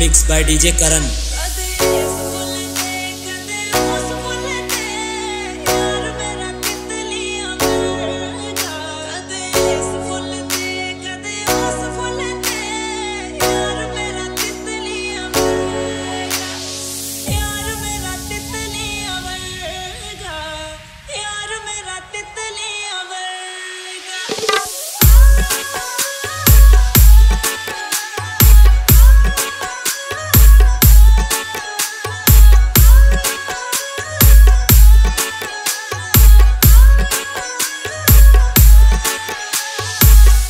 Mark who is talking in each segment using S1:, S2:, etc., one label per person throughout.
S1: Mix by DJ
S2: Karan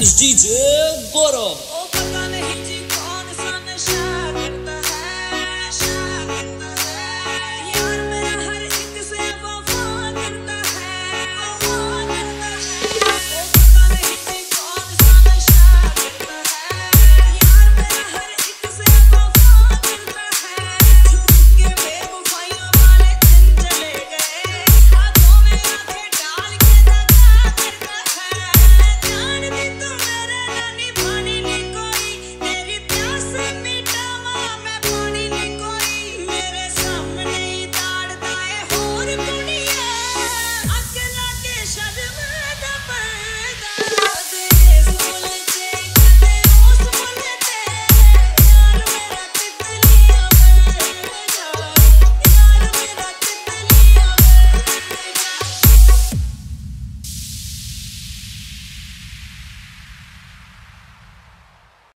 S2: DJ Goro.